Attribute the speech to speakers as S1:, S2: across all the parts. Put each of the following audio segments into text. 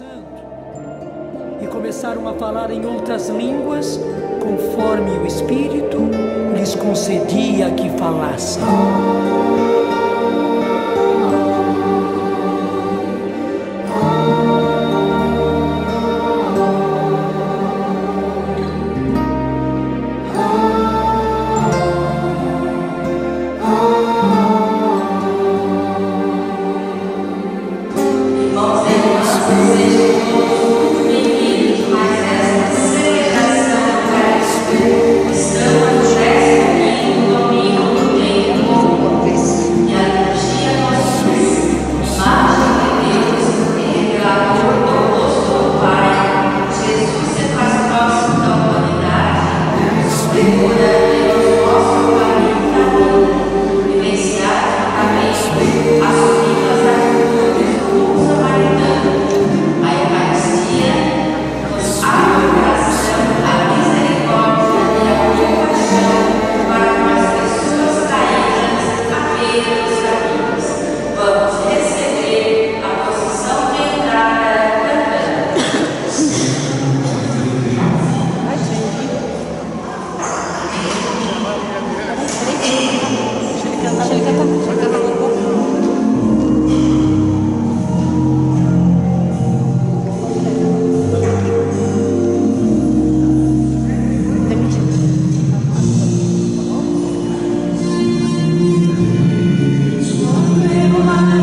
S1: Santo e começaram a falar em outras línguas, conforme o Espírito lhes concedia que falassem.
S2: my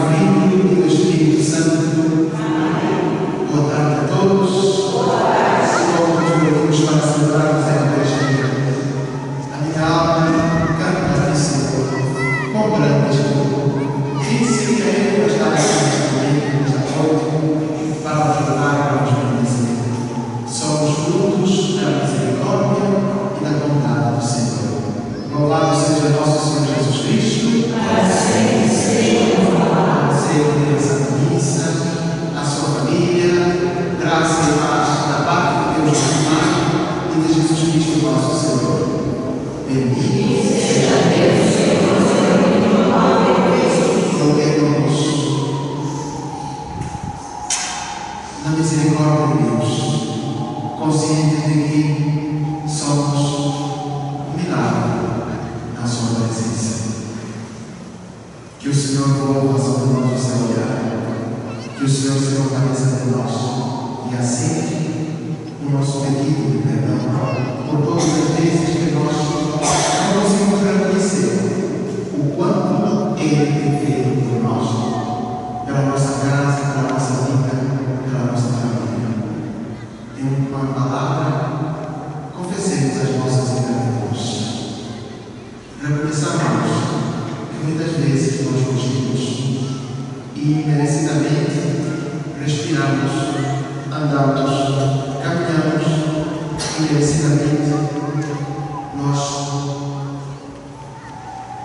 S3: andamos,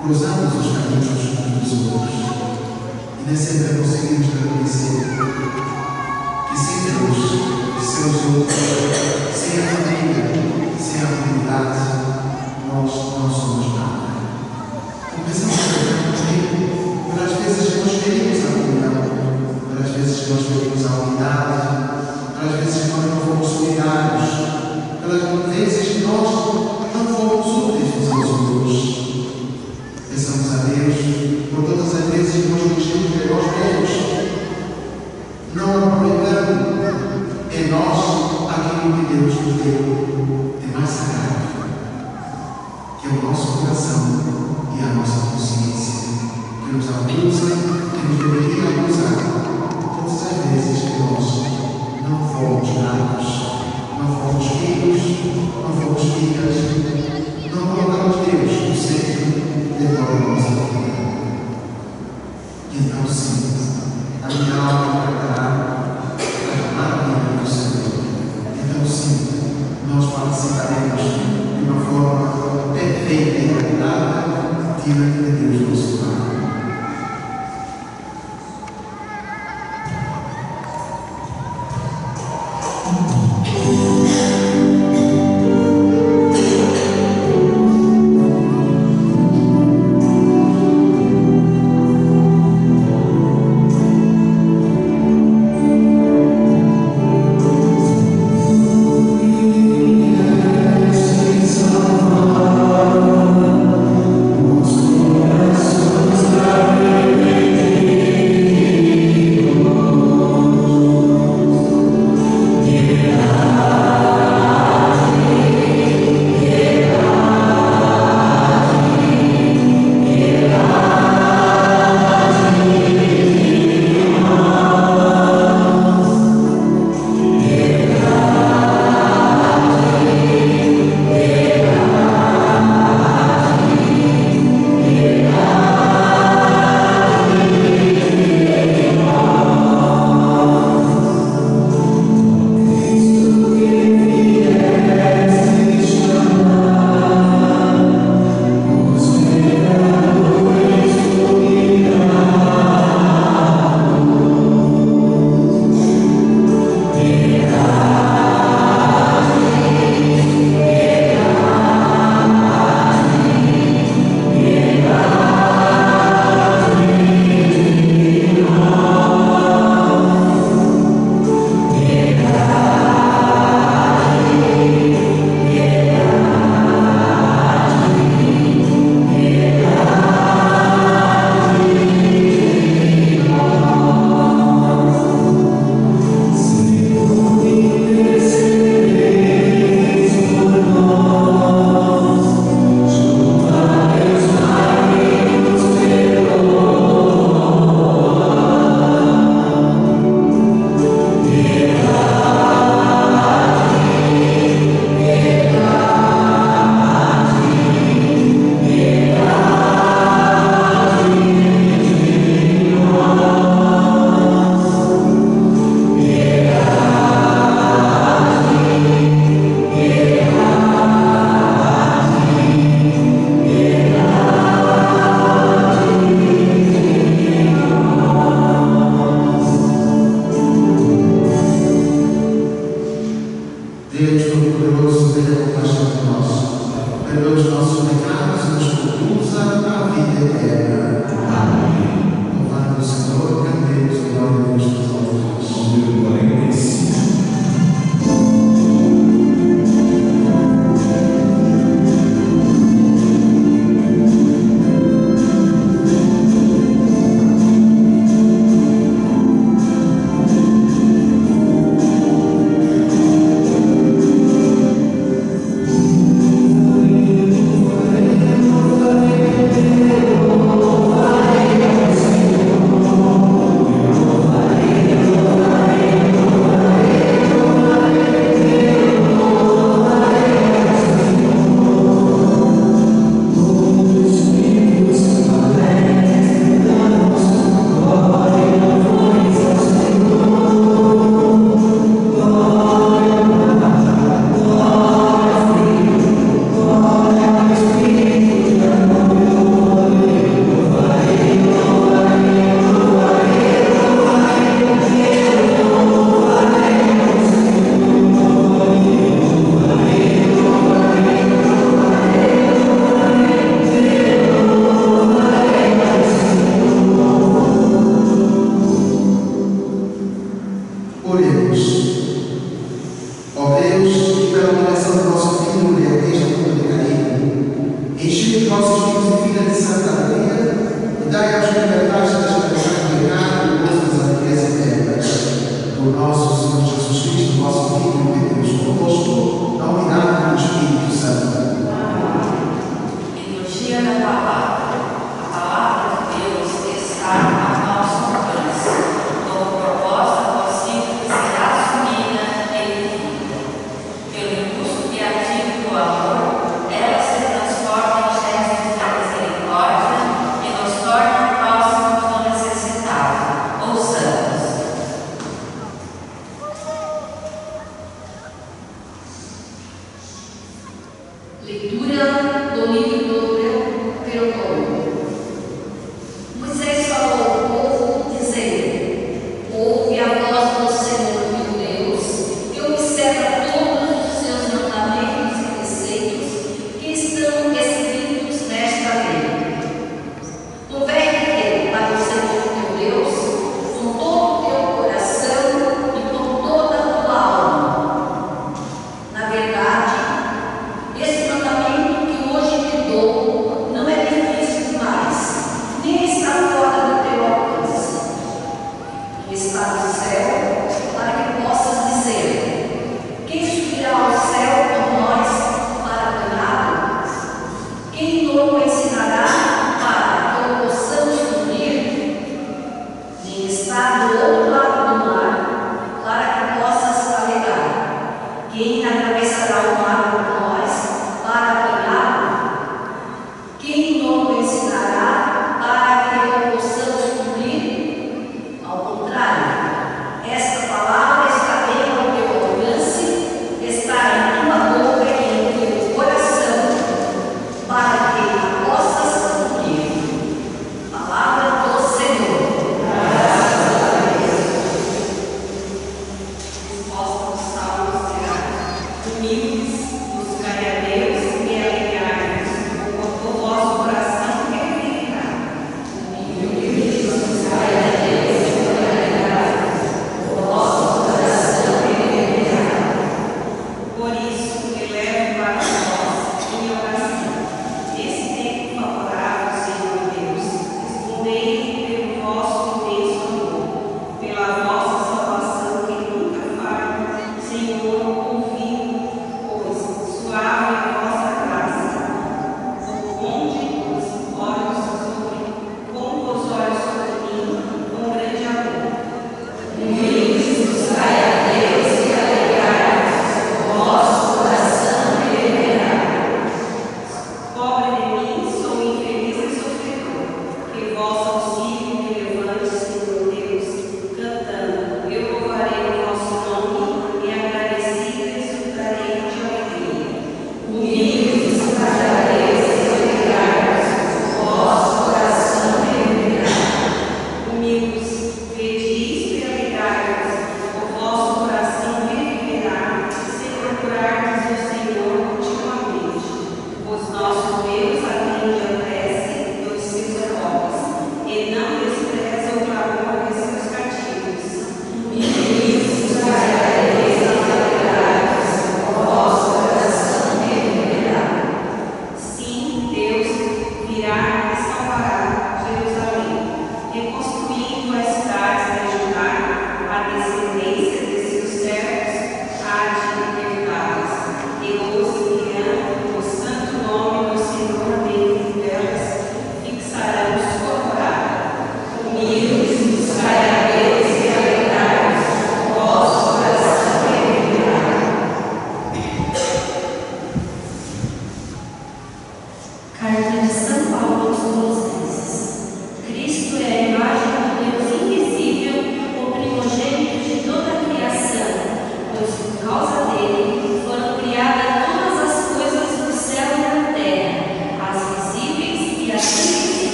S3: cruzamos os caminhos uns dos outros e nem sempre conseguimos reconhecer que sem Deus e seus outros, sem a família, sem a comunidade, nós não somos nada. Começamos a por às vezes nós queremos a comunhão, para às vezes nós queremos a unidade, para às vezes nós não fomos solidários, pelas vezes nós não fomos úteis aos outros.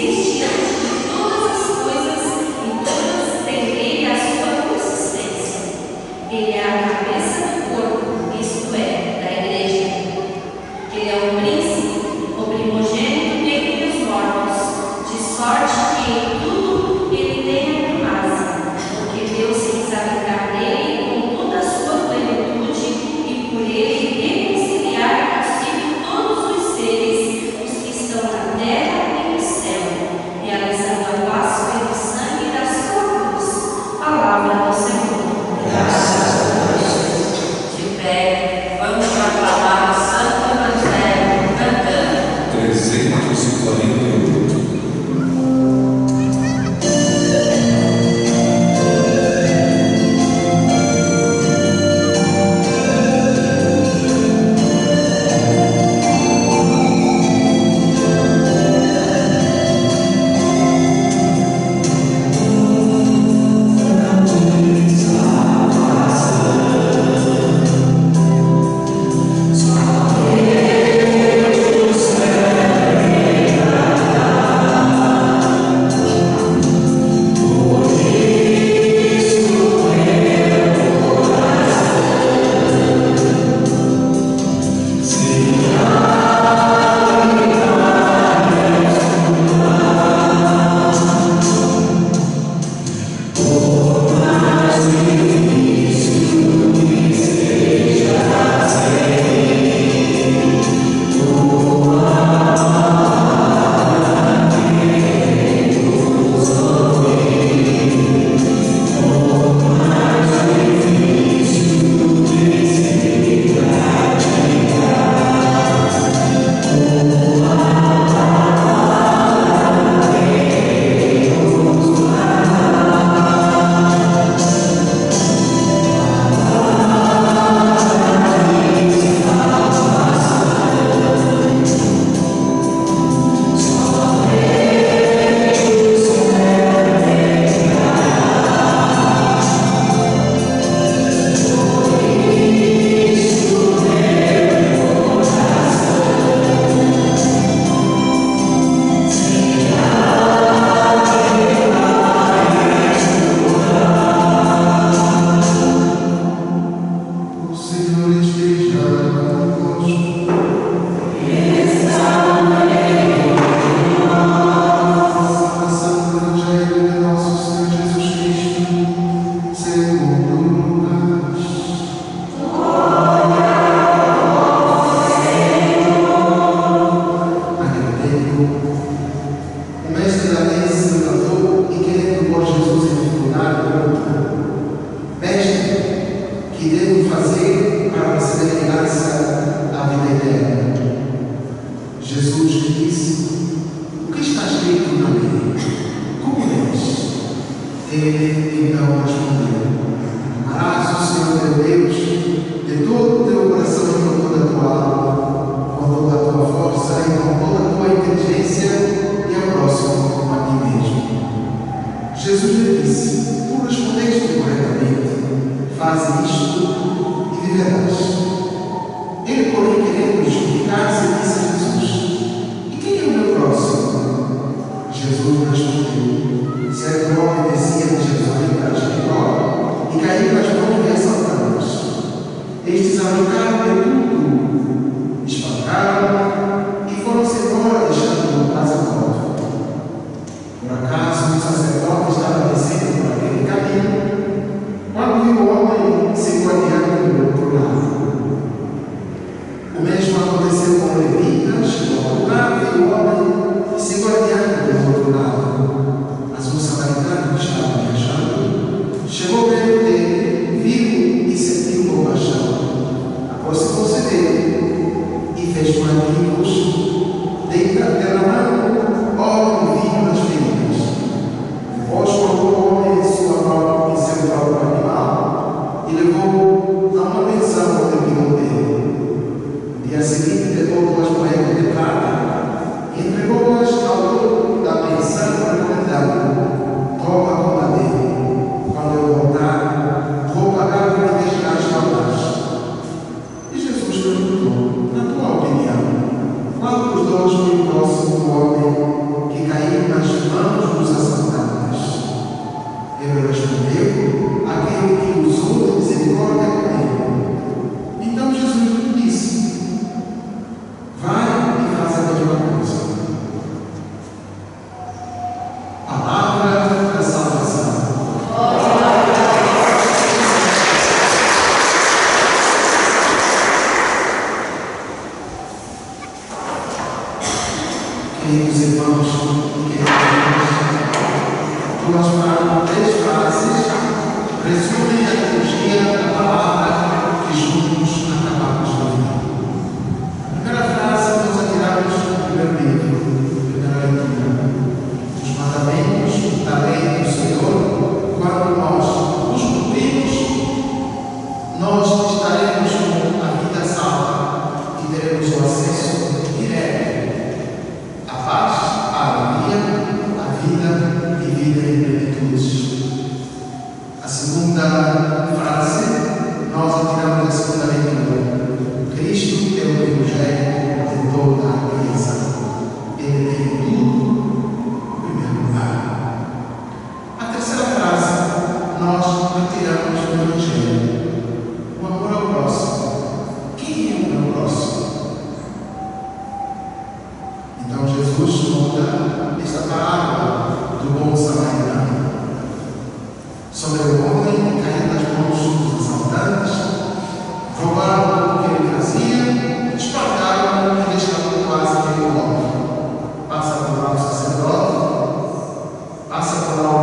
S4: Senhor.
S5: Graças a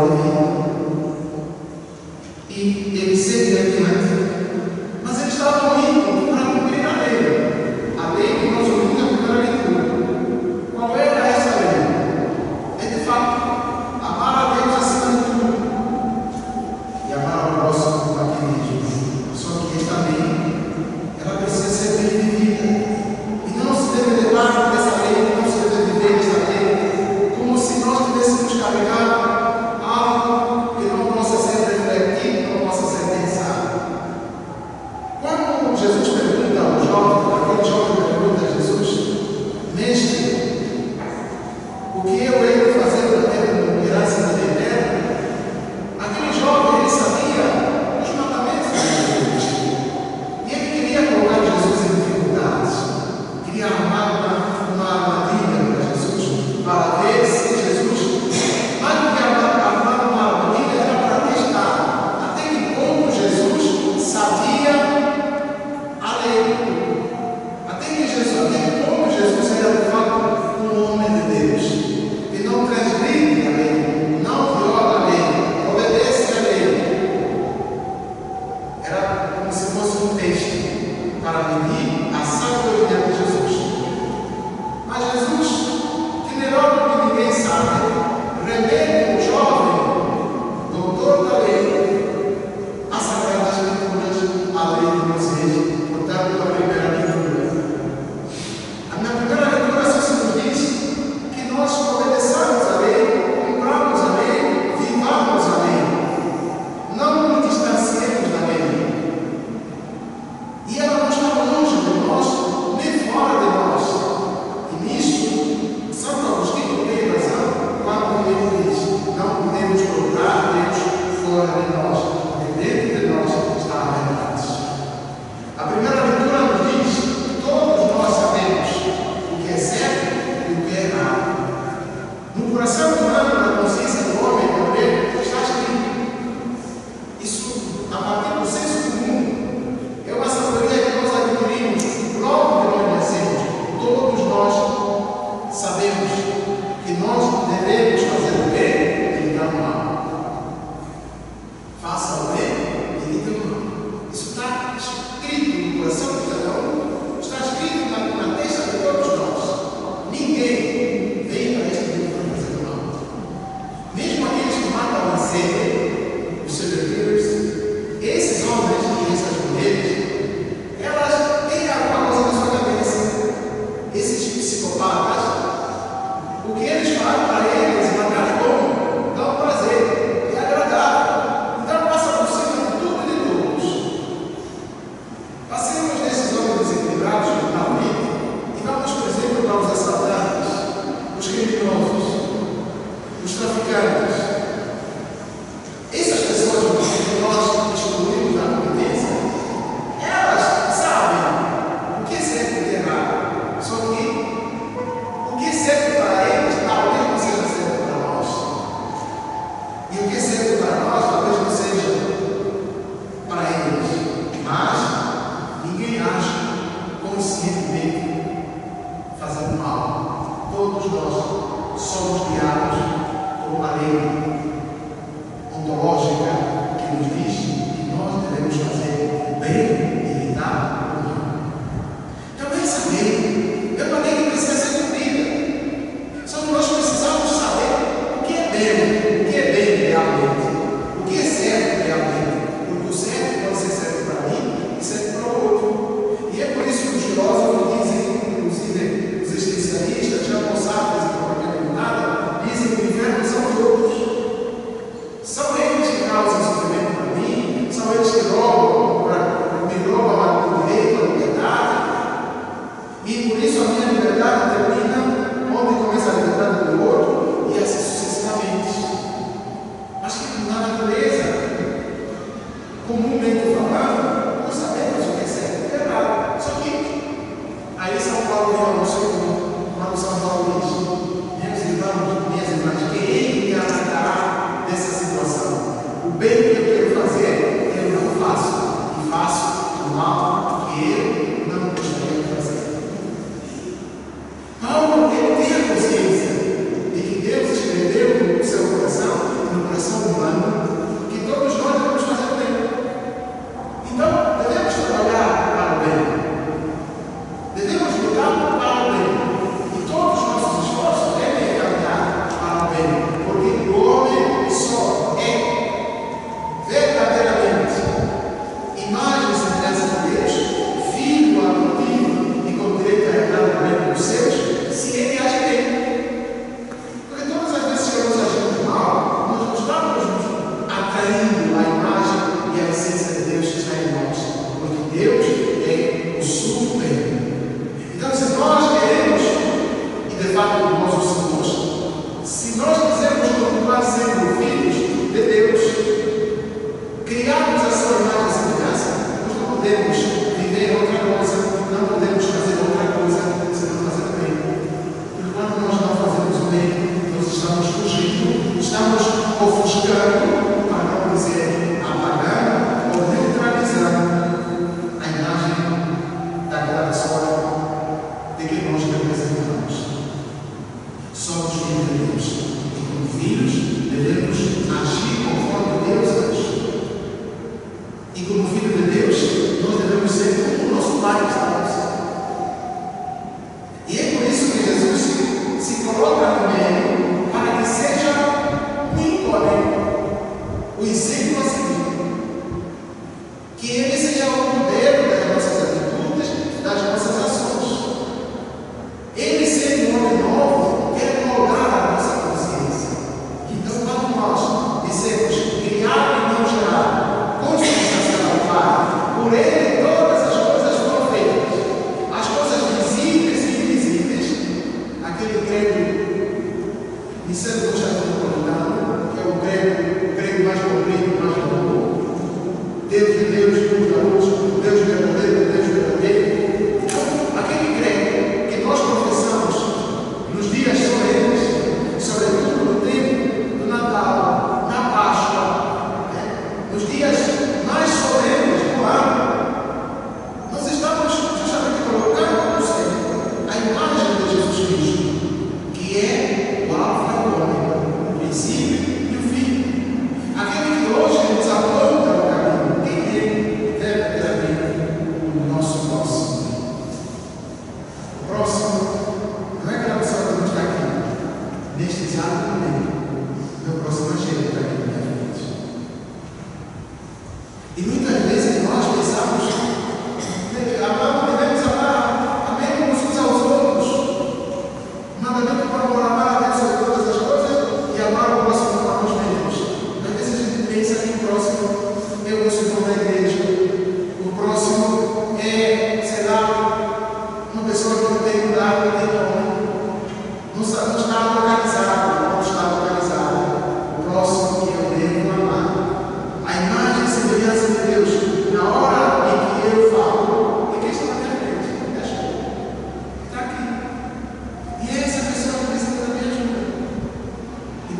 S3: Lord.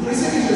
S3: Deus.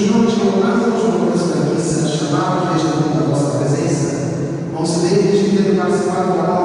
S3: religiões que não nada nos comunicam da missa, chamados desde mundo da nossa presença, considerem-lhes que devem participar da